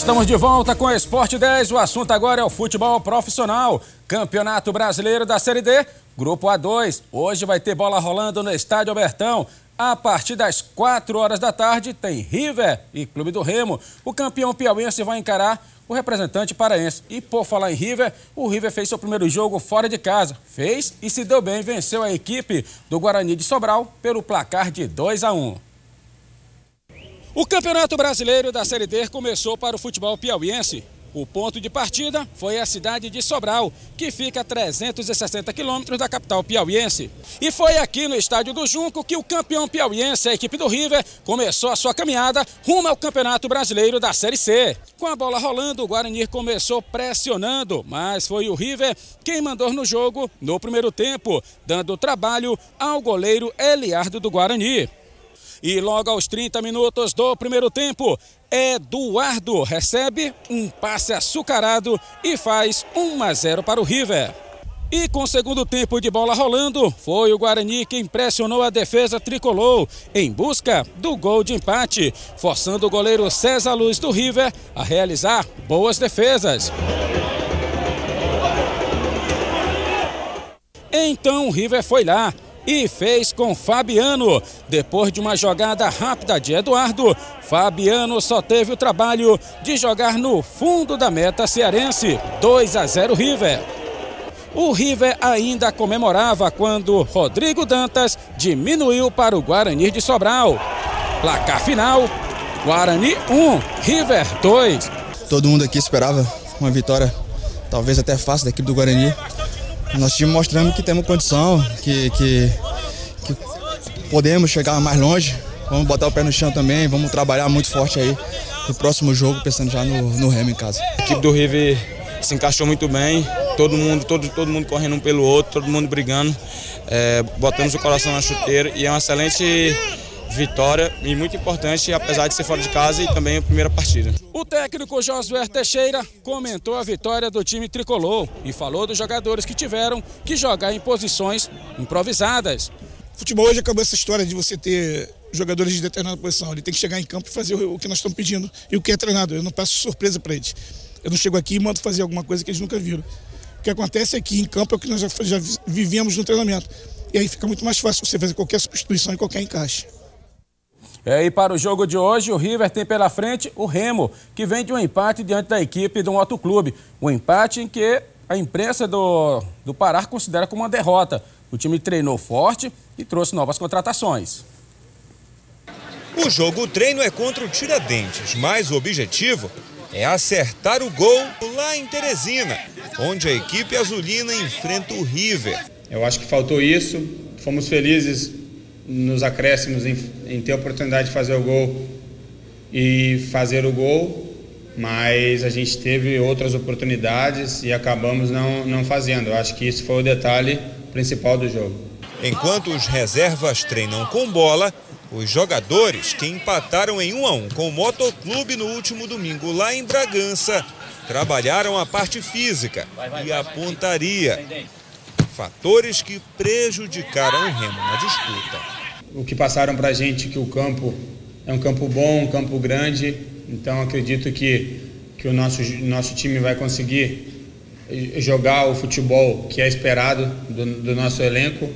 Estamos de volta com Esporte 10. O assunto agora é o futebol profissional. Campeonato Brasileiro da Série D, Grupo A2. Hoje vai ter bola rolando no Estádio Albertão. A partir das 4 horas da tarde tem River e Clube do Remo. O campeão piauiense vai encarar o representante paraense. E por falar em River, o River fez seu primeiro jogo fora de casa. Fez e se deu bem, venceu a equipe do Guarani de Sobral pelo placar de 2 a 1. O Campeonato Brasileiro da Série D começou para o futebol piauiense. O ponto de partida foi a cidade de Sobral, que fica a 360 quilômetros da capital piauiense. E foi aqui no estádio do Junco que o campeão piauiense, a equipe do River, começou a sua caminhada rumo ao Campeonato Brasileiro da Série C. Com a bola rolando, o Guarani começou pressionando, mas foi o River quem mandou no jogo no primeiro tempo, dando trabalho ao goleiro Eliardo do Guarani. E logo aos 30 minutos do primeiro tempo, Eduardo recebe um passe açucarado e faz 1 a 0 para o River. E com o segundo tempo de bola rolando, foi o Guarani que impressionou a defesa tricolor em busca do gol de empate, forçando o goleiro César Luz do River a realizar boas defesas. Então o River foi lá e fez com Fabiano. Depois de uma jogada rápida de Eduardo, Fabiano só teve o trabalho de jogar no fundo da meta cearense. 2 a 0 River. O River ainda comemorava quando Rodrigo Dantas diminuiu para o Guarani de Sobral. Placar final: Guarani 1, River 2. Todo mundo aqui esperava uma vitória, talvez até fácil da equipe do Guarani. Nosso time mostrando que temos condição, que, que, que podemos chegar mais longe. Vamos botar o pé no chão também, vamos trabalhar muito forte aí no próximo jogo, pensando já no, no Remo em casa. A equipe do River se encaixou muito bem, todo mundo, todo, todo mundo correndo um pelo outro, todo mundo brigando, é, botamos o coração na chuteira e é uma excelente vitória e muito importante, apesar de ser fora de casa e também a primeira partida. O técnico Josué Teixeira comentou a vitória do time tricolor e falou dos jogadores que tiveram que jogar em posições improvisadas. Futebol hoje acabou essa história de você ter jogadores de determinada posição. Ele tem que chegar em campo e fazer o que nós estamos pedindo e o que é treinado. Eu não passo surpresa para eles. Eu não chego aqui e mando fazer alguma coisa que eles nunca viram. O que acontece é que em campo é o que nós já, já vivíamos no treinamento. E aí fica muito mais fácil você fazer qualquer substituição e qualquer encaixe. É, e para o jogo de hoje, o River tem pela frente o Remo, que vem de um empate diante da equipe do Moto Clube. Um empate em que a imprensa do, do Pará considera como uma derrota. O time treinou forte e trouxe novas contratações. O jogo treino é contra o Tiradentes, mas o objetivo é acertar o gol lá em Teresina, onde a equipe azulina enfrenta o River. Eu acho que faltou isso. Fomos felizes nos acréscimos em, em ter a oportunidade de fazer o gol e fazer o gol, mas a gente teve outras oportunidades e acabamos não, não fazendo. Eu acho que isso foi o detalhe principal do jogo. Enquanto os reservas treinam com bola, os jogadores que empataram em 1 a 1 com o Motoclube no último domingo lá em Bragança trabalharam a parte física e a pontaria. Fatores que prejudicaram o Remo na disputa o que passaram para a gente que o campo é um campo bom, um campo grande, então acredito que, que o nosso, nosso time vai conseguir jogar o futebol que é esperado do, do nosso elenco.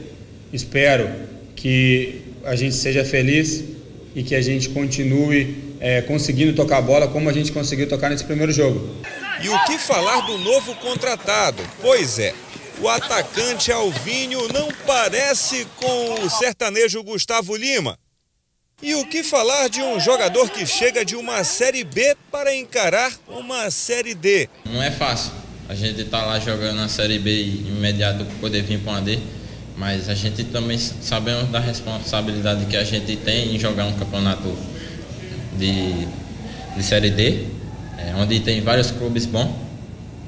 Espero que a gente seja feliz e que a gente continue é, conseguindo tocar a bola como a gente conseguiu tocar nesse primeiro jogo. E o que falar do novo contratado? Pois é, o atacante Alvinho não parece com o sertanejo Gustavo Lima. E o que falar de um jogador que chega de uma Série B para encarar uma Série D? Não é fácil. A gente está lá jogando na Série B e imediato poder vir para uma D. Mas a gente também sabemos da responsabilidade que a gente tem em jogar um campeonato de, de Série D, é, onde tem vários clubes bons.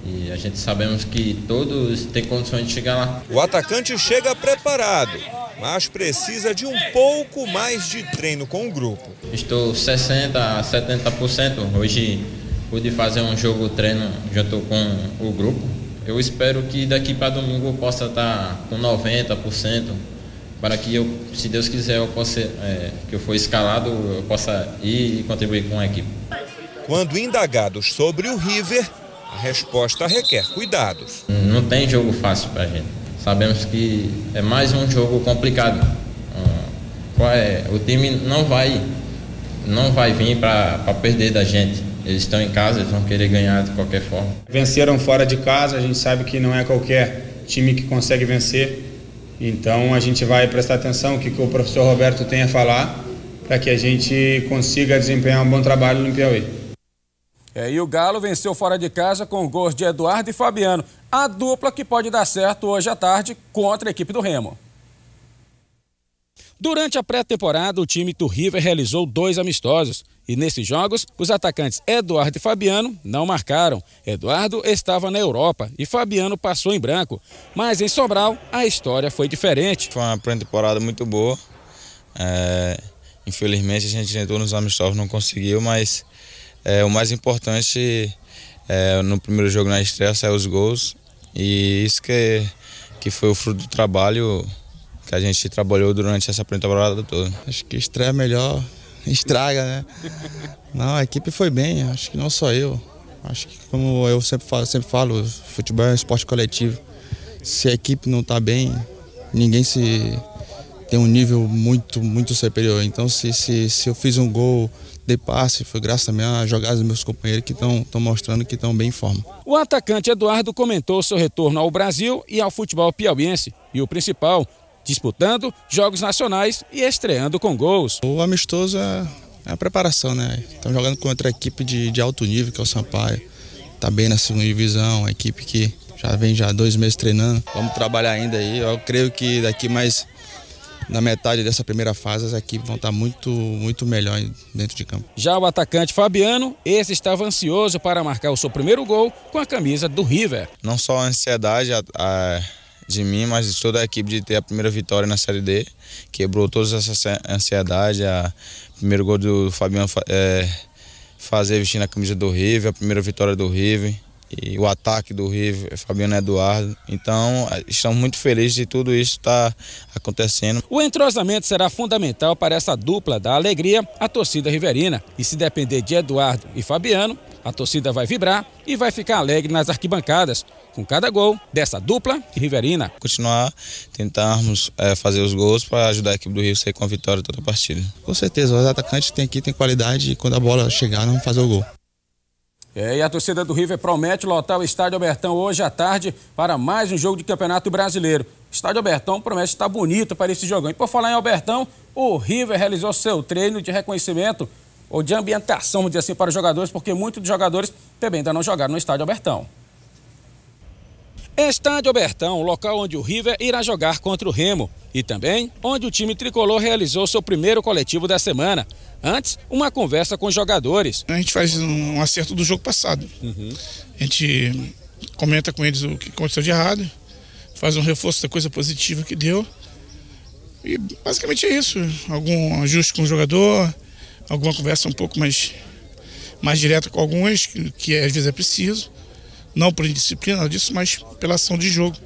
E a gente sabemos que todos têm condições de chegar lá. O atacante chega preparado, mas precisa de um pouco mais de treino com o grupo. Estou 60% a 70%. Hoje pude fazer um jogo treino junto com o grupo. Eu espero que daqui para domingo eu possa estar com 90%, para que eu, se Deus quiser, eu possa, é, que eu for escalado, eu possa ir e contribuir com a equipe. Quando indagados sobre o River, a resposta requer cuidados. Não tem jogo fácil para a gente. Sabemos que é mais um jogo complicado. Qual é? O time não vai, não vai vir para perder da gente. Eles estão em casa, eles vão querer ganhar de qualquer forma. Venceram fora de casa, a gente sabe que não é qualquer time que consegue vencer. Então a gente vai prestar atenção no que, que o professor Roberto tem a falar para que a gente consiga desempenhar um bom trabalho no Piauí. É, e o Galo venceu fora de casa com gols de Eduardo e Fabiano. A dupla que pode dar certo hoje à tarde contra a equipe do Remo. Durante a pré-temporada, o time do River realizou dois amistosos. E nesses jogos, os atacantes Eduardo e Fabiano não marcaram. Eduardo estava na Europa e Fabiano passou em branco. Mas em Sobral, a história foi diferente. Foi uma pré-temporada muito boa. É, infelizmente, a gente tentou nos amistosos, não conseguiu, mas é, o mais importante é, no primeiro jogo na estreia saiu os gols. E isso que, que foi o fruto do trabalho que a gente trabalhou durante essa pré-temporada toda. Acho que estreia melhor estraga, né? Não, a equipe foi bem, acho que não só eu. Acho que como eu sempre falo, sempre falo, futebol é um esporte coletivo. Se a equipe não está bem, ninguém se tem um nível muito, muito superior. Então se, se, se eu fiz um gol de passe, foi graças também às jogadas dos meus companheiros que estão mostrando que estão bem em forma. O atacante Eduardo comentou seu retorno ao Brasil e ao futebol piauiense. E o principal, disputando jogos nacionais e estreando com gols. O amistoso é, é a preparação, né? Estamos jogando contra a equipe de, de alto nível, que é o Sampaio. Está bem na segunda divisão, a equipe que já vem já dois meses treinando. Vamos trabalhar ainda aí. Eu creio que daqui mais na metade dessa primeira fase as equipes vão estar muito, muito melhor dentro de campo. Já o atacante Fabiano, esse estava ansioso para marcar o seu primeiro gol com a camisa do River. Não só a ansiedade, a, a de mim, mas de toda a equipe de ter a primeira vitória na Série D. Quebrou toda essa ansiedade. A primeiro gol do Fabiano é, fazer vestindo a camisa do River, a primeira vitória do River e o ataque do River, Fabiano Eduardo. Então, estamos muito felizes de tudo isso estar tá acontecendo. O entrosamento será fundamental para essa dupla da alegria, a torcida riverina. E se depender de Eduardo e Fabiano, a torcida vai vibrar e vai ficar alegre nas arquibancadas com cada gol dessa dupla riverina. Continuar, tentarmos é, fazer os gols para ajudar a equipe do Rio a sair com a vitória toda a partida. Com certeza, os atacantes têm aqui, têm qualidade e quando a bola chegar, não fazer o gol. É, e a torcida do River promete lotar o Estádio Albertão hoje à tarde para mais um jogo de Campeonato Brasileiro. Estádio Albertão promete estar bonito para esse jogão. E por falar em Albertão, o River realizou seu treino de reconhecimento ou de ambientação, vamos dizer assim, para os jogadores, porque muitos dos jogadores também ainda não jogaram no Estádio Albertão. Estádio Albertão, local onde o River irá jogar contra o Remo e também onde o time tricolor realizou seu primeiro coletivo da semana. Antes, uma conversa com os jogadores. A gente faz um acerto do jogo passado. Uhum. A gente comenta com eles o que aconteceu de errado, faz um reforço da coisa positiva que deu. E basicamente é isso. Algum ajuste com o jogador, alguma conversa um pouco mais, mais direta com alguns, que, que às vezes é preciso não por indisciplina disso, mas pela ação de jogo.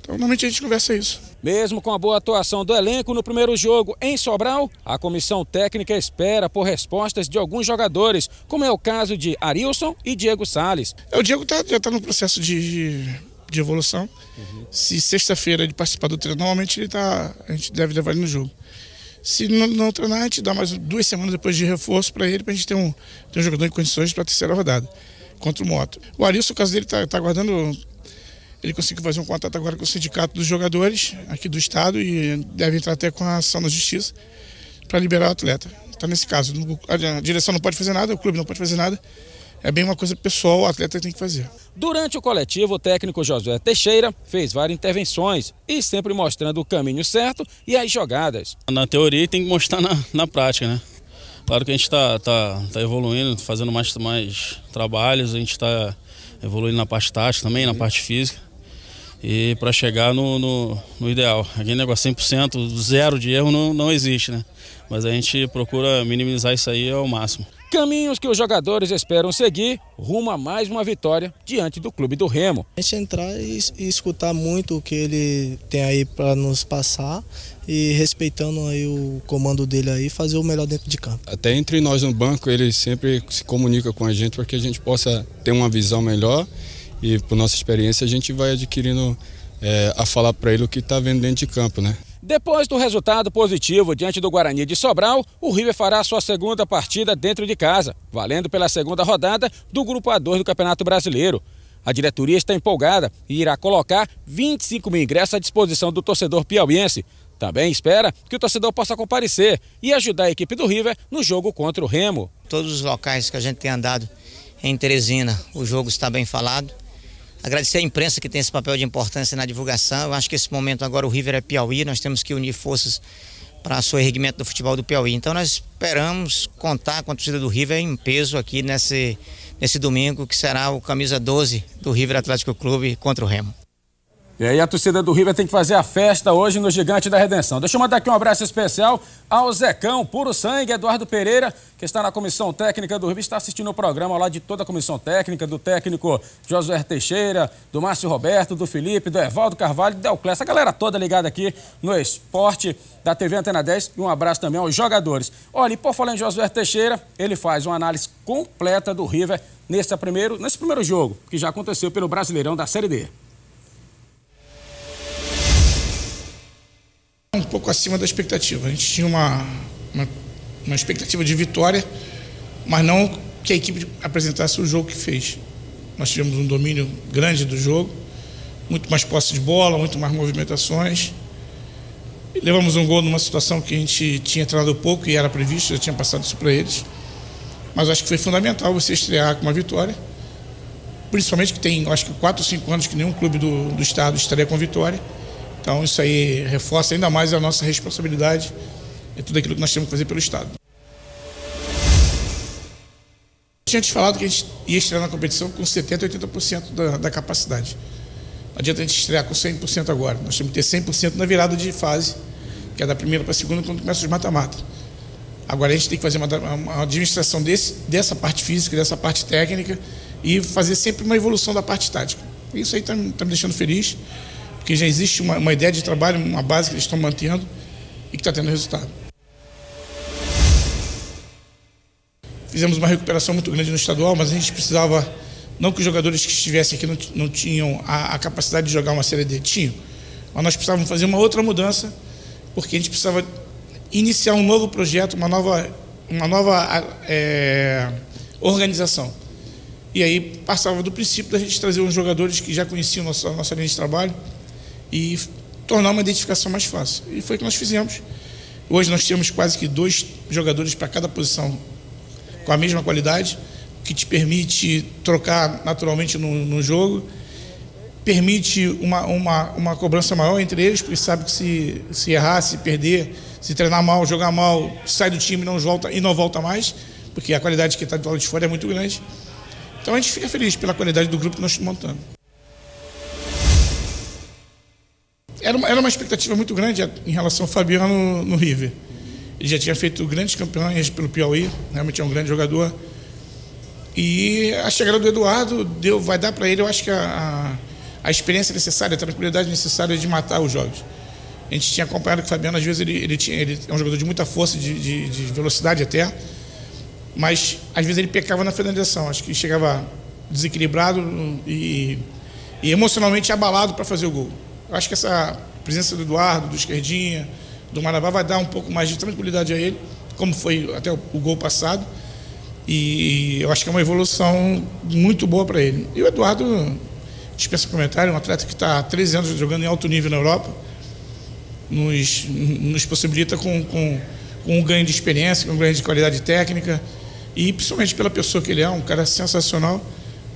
Então, normalmente a gente conversa isso. Mesmo com a boa atuação do elenco no primeiro jogo em Sobral, a comissão técnica espera por respostas de alguns jogadores, como é o caso de Arilson e Diego Sales. É, o Diego tá, já está no processo de, de evolução. Uhum. Se sexta-feira ele participar do treino, normalmente ele tá, a gente deve levar ele no jogo. Se não, não treinar, a gente dá mais duas semanas depois de reforço para ele, para a gente ter um, ter um jogador em condições para a terceira rodada contra o Moto. O Arilson, o caso dele, está tá aguardando. Ele conseguiu fazer um contato agora com o sindicato dos jogadores aqui do estado e deve entrar até com a ação na justiça para liberar o atleta. Está nesse caso. A direção não pode fazer nada, o clube não pode fazer nada. É bem uma coisa pessoal, o atleta tem que fazer. Durante o coletivo, o técnico Josué Teixeira fez várias intervenções e sempre mostrando o caminho certo e as jogadas. Na teoria tem que mostrar na, na prática, né? Claro que a gente está tá, tá evoluindo, fazendo mais, mais trabalhos, a gente está evoluindo na parte tática também, na parte física. E para chegar no, no, no, ideal. Aquele negócio 100%, zero de erro não, não existe, né? Mas a gente procura minimizar isso aí ao máximo. Caminhos que os jogadores esperam seguir rumo a mais uma vitória diante do clube do Remo. A gente entrar e, e escutar muito o que ele tem aí para nos passar e respeitando aí o comando dele aí, fazer o melhor dentro de campo. Até entre nós no banco, ele sempre se comunica com a gente para que a gente possa ter uma visão melhor e por nossa experiência a gente vai adquirindo é, a falar para ele o que está vendo dentro de campo, né? Depois do resultado positivo diante do Guarani de Sobral, o River fará sua segunda partida dentro de casa, valendo pela segunda rodada do Grupo A2 do Campeonato Brasileiro. A diretoria está empolgada e irá colocar 25 mil ingressos à disposição do torcedor piauiense. Também espera que o torcedor possa comparecer e ajudar a equipe do River no jogo contra o Remo. Todos os locais que a gente tem andado em Teresina, o jogo está bem falado. Agradecer a imprensa que tem esse papel de importância na divulgação. Eu acho que esse momento agora o River é Piauí, nós temos que unir forças para o erguimento do futebol do Piauí. Então nós esperamos contar com a torcida do River em peso aqui nesse, nesse domingo, que será o camisa 12 do River Atlético Clube contra o Remo. E a torcida do River tem que fazer a festa hoje no Gigante da Redenção. Deixa eu mandar aqui um abraço especial ao Zecão, puro sangue, Eduardo Pereira, que está na comissão técnica do River, está assistindo o programa lá de toda a comissão técnica, do técnico Josué Teixeira, do Márcio Roberto, do Felipe, do Evaldo Carvalho, do Delclés, a galera toda ligada aqui no esporte da TV Antena 10 e um abraço também aos jogadores. Olha, e por falar em Josué Teixeira, ele faz uma análise completa do River nesse primeiro, nesse primeiro jogo, que já aconteceu pelo Brasileirão da Série D. Um pouco acima da expectativa. A gente tinha uma, uma, uma, expectativa de vitória, mas não que a equipe apresentasse o jogo que fez. Nós tivemos um domínio grande do jogo, muito mais posse de bola, muito mais movimentações. Levamos um gol numa situação que a gente tinha entrado pouco e era previsto, já tinha passado isso para eles. Mas acho que foi fundamental você estrear com uma vitória. Principalmente que tem, acho que 4 ou 5 anos que nenhum clube do, do estado estreia com vitória. Então isso aí reforça ainda mais a nossa responsabilidade e tudo aquilo que nós temos que fazer pelo Estado. Tinha te falado que a gente ia estrear na competição com 70% a 80% da, da capacidade. Não adianta a gente estrear com 100% agora. Nós temos que ter 100% na virada de fase, que é da primeira para a segunda, quando começa os mata-mata. Agora a gente tem que fazer uma, uma administração desse, dessa parte física, dessa parte técnica e fazer sempre uma evolução da parte tática. Isso aí está tá me deixando feliz porque já existe uma, uma ideia de trabalho, uma base que eles estão mantendo e que está tendo resultado. Fizemos uma recuperação muito grande no estadual, mas a gente precisava, não que os jogadores que estivessem aqui não, não tinham a, a, capacidade de jogar uma Série D, tinham, mas nós precisávamos fazer uma outra mudança, porque a gente precisava iniciar um novo projeto, uma nova, uma nova é, organização. E aí passava do princípio da gente trazer uns jogadores que já conheciam nossa, nossa linha de trabalho, e tornar uma identificação mais fácil. E foi o que nós fizemos. Hoje nós temos quase que dois jogadores para cada posição com a mesma qualidade, que te permite trocar naturalmente no, no jogo, permite uma, uma, uma cobrança maior entre eles, porque sabe que se, se errar, se perder, se treinar mal, jogar mal, sai do time não volta, e não volta mais, porque a qualidade que está do lado de fora é muito grande. Então a gente fica feliz pela qualidade do grupo que nós estamos era uma, era uma expectativa muito grande em relação ao Fabiano no River. Ele já tinha feito grandes campeões pelo Piauí, realmente é um grande jogador. E a chegada do Eduardo deu, vai dar para ele, eu acho que a, a, a, experiência necessária, a tranquilidade necessária de matar os jogos. A gente tinha acompanhado que o Fabiano, às vezes, ele, ele, tinha, ele é um jogador de muita força, de, de, de velocidade até, mas às vezes ele pecava na finalização. Acho que chegava desequilibrado e, e emocionalmente abalado para fazer o gol. Acho que essa presença do Eduardo, do Esquerdinha, do Marabá vai dar um pouco mais de tranquilidade a ele, como foi até o, o gol passado. E eu acho que é uma evolução muito boa para ele. E o Eduardo, dispensa comentário, um atleta que está há 13 anos jogando em alto nível na Europa, nos, nos possibilita com, com, com um ganho de experiência, com um ganho de qualidade técnica e principalmente pela pessoa que ele é, um cara sensacional.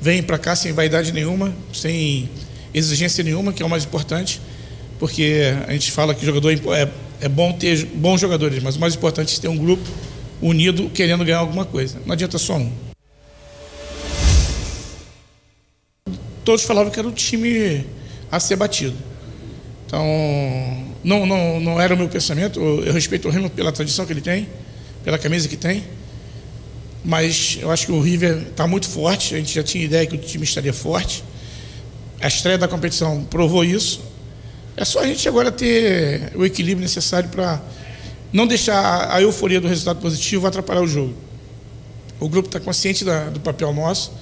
Vem para cá sem vaidade nenhuma, sem exigência nenhuma, que é o mais importante, porque a gente fala que jogador é, é bom ter bons jogadores, mas o mais importante é ter um grupo unido querendo ganhar alguma coisa. Não adianta só um. Todos falavam que era o time a ser batido. Então, não, não, não era o meu pensamento. Eu respeito o Remo pela tradição que ele tem, pela camisa que tem. mas eu acho que o River está muito forte. A gente já tinha ideia que o time estaria forte. A estreia da competição provou isso. É só a gente agora ter o equilíbrio necessário para não deixar a euforia do resultado positivo atrapalhar o jogo. O grupo está consciente da, do papel nosso,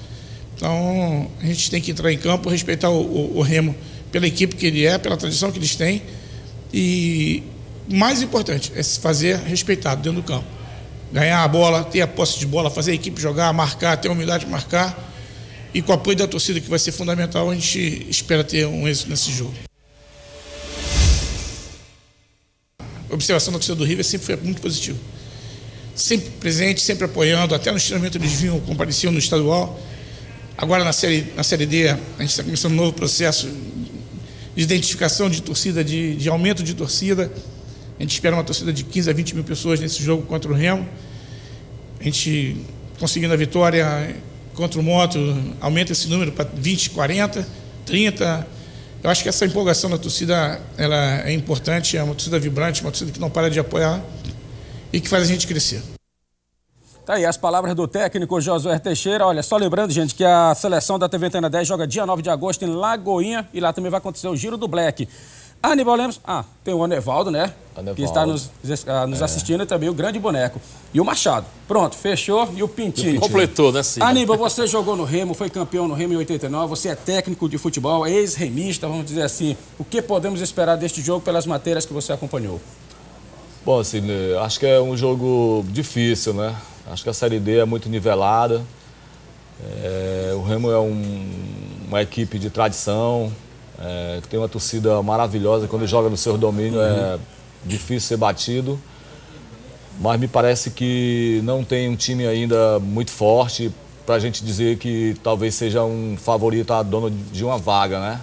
então a gente tem que entrar em campo, respeitar o, o, o Remo pela equipe que ele é, pela tradição que eles têm e mais importante é se fazer respeitado dentro do campo. Ganhar a bola, ter a posse de bola, fazer a equipe jogar, marcar, ter a humildade de marcar e com o apoio da torcida que vai ser fundamental, a gente espera ter um êxito nesse jogo. A observação da torcida do River sempre foi muito positiva. Sempre presente, sempre apoiando, até no treinamento eles vinham, compareciam no estadual. Agora na série, na série D, a gente está começando um novo processo de identificação de torcida, de, de aumento de torcida. A gente espera uma torcida de 15 a 20 mil pessoas nesse jogo contra o Remo. A gente conseguindo a vitória contra o Moto, aumenta esse número para 20, 40, 30. Eu acho que essa empolgação da torcida ela é importante, é uma torcida vibrante, uma torcida que não para de apoiar e que faz a gente crescer. Tá aí as palavras do técnico Josué Teixeira. Olha, só lembrando, gente, que a seleção da TV Antena 10 joga dia 9 de agosto em Lagoinha e lá também vai acontecer o Giro do Black. Aníbal Lemos, ah, tem o Anevaldo, né? Anevaldo. Que está nos, uh, nos é. assistindo e também o grande boneco. E o Machado. Pronto, fechou. E o Pintinho. Completou, né, sim. Aníbal, você jogou no Remo, foi campeão no Remo em 89, você é técnico de futebol, ex-remista, vamos dizer assim. O que podemos esperar deste jogo pelas matérias que você acompanhou? Bom, assim, acho que é um jogo difícil, né? Acho que a Série D é muito nivelada. É, o Remo é um, uma equipe de tradição, é, tem uma torcida maravilhosa. Quando joga no seu domínio é difícil ser batido. Mas me parece que não tem um time ainda muito forte para a gente dizer que talvez seja um favorito a dono de uma vaga, né?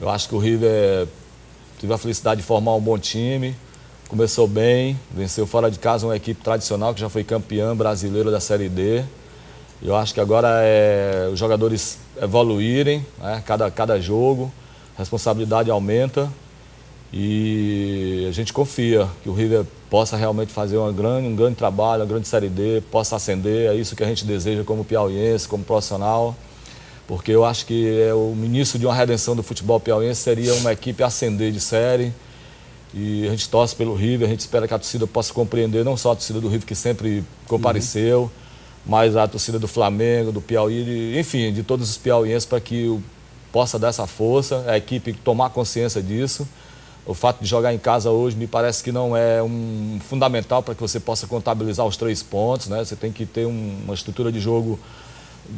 Eu acho que o River teve a felicidade de formar um bom time, começou bem, venceu fora de casa uma equipe tradicional que já foi campeã brasileira da Série D. Eu acho que agora é os jogadores evoluírem, né? cada, cada jogo, a responsabilidade aumenta e a gente confia que o River possa realmente fazer uma grande, um grande trabalho, uma grande Série D, possa ascender, é isso que a gente deseja como piauiense, como profissional, porque eu acho que é o início de uma redenção do futebol piauiense seria uma equipe ascender de série, e a gente torce pelo River, a gente espera que a torcida possa compreender, não só a torcida do River que sempre compareceu, uhum. mas a torcida do Flamengo, do Piauí, de, enfim, de todos os piauienses para que possa dar essa força, a equipe tomar consciência disso o fato de jogar em casa hoje me parece que não é um fundamental para que você possa contabilizar os três pontos. Né? Você tem que ter um, uma estrutura de jogo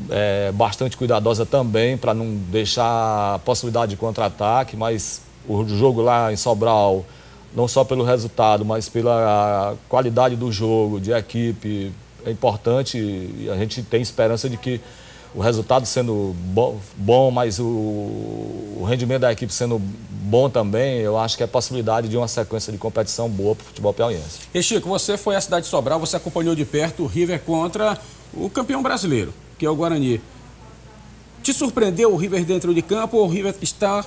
é, bastante cuidadosa também para não deixar a possibilidade de contra-ataque, mas o jogo lá em Sobral, não só pelo resultado, mas pela qualidade do jogo, de equipe, é importante e a gente tem esperança de que o resultado sendo bom, mas o, o, rendimento da equipe sendo bom também, eu acho que é possibilidade de uma sequência de competição boa para o futebol piauiense. E Chico, você foi à cidade de Sobral, você acompanhou de perto o River contra o campeão brasileiro, que é o Guarani. Te surpreendeu o River dentro de campo ou o River está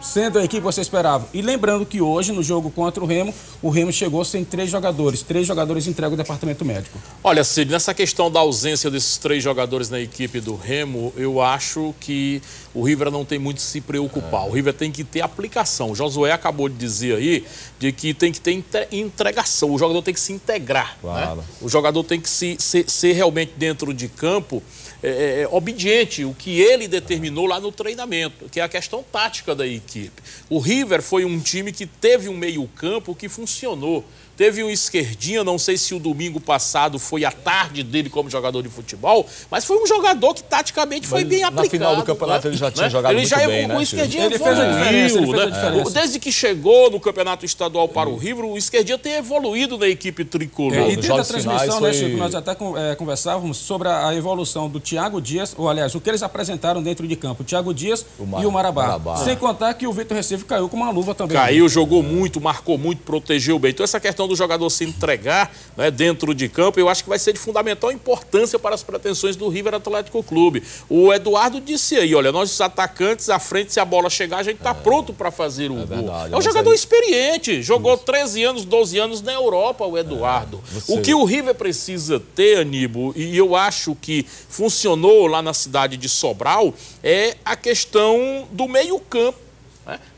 sendo a equipe que você esperava. E lembrando que hoje, no jogo contra o Remo, o Remo chegou sem três jogadores. Três jogadores entregam o departamento médico. Olha, Cid, nessa questão da ausência desses três jogadores na equipe do Remo, eu acho que o River não tem muito se preocupar. É. O River tem que ter aplicação. O Josué acabou de dizer aí de que tem que ter entregação. O jogador tem que se integrar. Né? Claro. Né? O jogador tem que se, ser, ser realmente dentro de campo é, é, é, obediente o que ele determinou lá no treinamento, que é a questão tática da equipe. O River foi um time que teve um meio-campo que funcionou. Teve um esquerdinho, não sei se o domingo passado foi a tarde dele como jogador de futebol, mas foi um jogador que taticamente foi bem aplicado. Na final do campeonato né? ele já tinha né? jogado ele muito já, bem, o, né? O esquerdinho ele fez a diferença, ele fez a diferença. Desde que chegou no campeonato estadual para o River, o esquerdinho tem evoluído na equipe tricolor. É, e dentro da transmissão, né, Chico, nós até é, conversávamos sobre a evolução do Thiago Dias, ou aliás, o que eles apresentaram dentro de campo, o Thiago Dias o Mar... e o Marabá. Marabá. Sem contar que o Vitor Recife caiu com uma luva também. Caiu, jogou muito, marcou muito, protegeu bem. Então essa questão do jogador se entregar né, dentro de campo, eu acho que vai ser de fundamental importância para as pretensões do River Atlético Clube. O Eduardo disse aí, olha, nós os atacantes, à frente, se a bola chegar, a gente está é. pronto para fazer o é gol. Verdade, é um jogador experiente, jogou Isso. 13 anos, 12 anos na Europa, o Eduardo. É, o que o River precisa ter, Aníbal, e eu acho que funcionou lá na cidade de Sobral, é a questão do meio-campo né?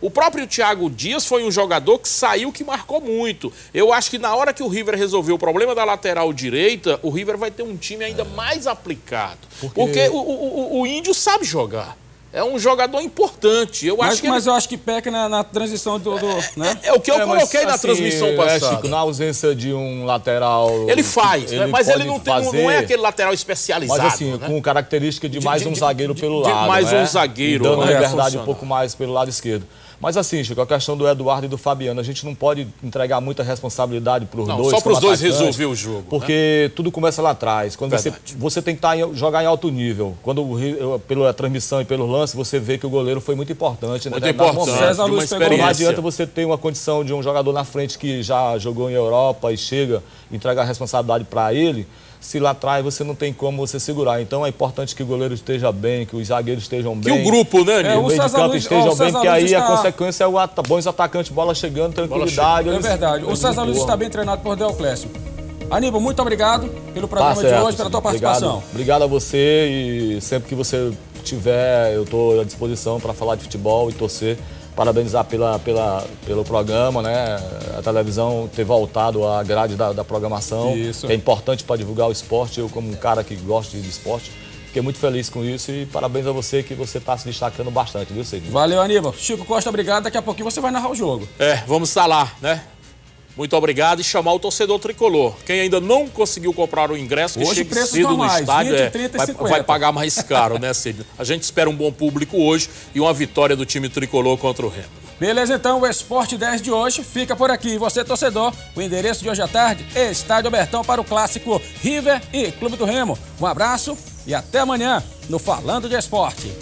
O próprio Thiago Dias foi um jogador que saiu que marcou muito. Eu acho que na hora que o River resolveu o problema da lateral direita, o River vai ter um time ainda mais aplicado. Porque, Porque o, o, o Índio sabe jogar é um jogador importante. Eu mas, acho que mas ele... eu acho que peca na, na transição do. do é, né? é, é, o que eu é, coloquei mas, na assim, transmissão é, passada. Chico, na ausência de um lateral. Ele faz, né? ele né? mas ele não, tem, fazer, não é aquele lateral especializado. Mas assim, né? com característica de mais de, um zagueiro de, pelo lado. De mais né? um zagueiro. E dando liberdade um pouco mais pelo lado esquerdo. Mas assim, Chico, a questão do Eduardo e do Fabiano, a gente não pode entregar muita responsabilidade para os dois. Só para os dois resolver o jogo. Né? Porque né? tudo começa lá atrás. Quando você, você tem que estar tá em, jogar em alto nível. Quando pela transmissão e pelo lance, você vê que o goleiro foi muito importante. Muito né? importante. César não adianta você ter uma condição de um jogador na frente que já jogou em Europa e chega, entregar a responsabilidade para ele se lá atrás você não tem como você segurar. Então é importante que o goleiro esteja bem, que os zagueiros estejam bem. Que o grupo, né? É, o meio de campo Luiz, estejam bem, porque aí está... a consequência é o at... bons atacantes, bola chegando, tranquilidade. Bola É verdade. o César Luiz está bem treinado por Del Clécio. Aníbal, muito obrigado pelo programa tá de hoje, pela tua participação. Obrigado, obrigado a você e sempre que você tiver, eu estou à disposição para falar de futebol e torcer parabenizar pela, pela, pelo programa, né? A televisão ter voltado à grade da, da programação, isso. que é importante para divulgar o esporte. Eu, como um cara que gosta de esporte, fiquei muito feliz com isso e parabéns a você que você está se destacando bastante, viu, Cid? Valeu, Aníbal. Chico Costa, obrigado. Daqui a pouquinho você vai narrar o jogo. É, vamos estar lá, né? Muito obrigado e chamar o torcedor tricolor. Quem ainda não conseguiu comprar o ingresso, que hoje, chegue cedo no estádio, 20, é, 30 vai, vai, pagar mais caro, né, Cid? A gente espera um bom público hoje e uma vitória do time tricolor contra o Remo. Beleza, então o Esporte 10 de hoje fica por aqui. Você, torcedor, o endereço de hoje à tarde é Estádio Abertão para o clássico River e Clube do Remo. Um abraço e até amanhã no Falando de Esporte.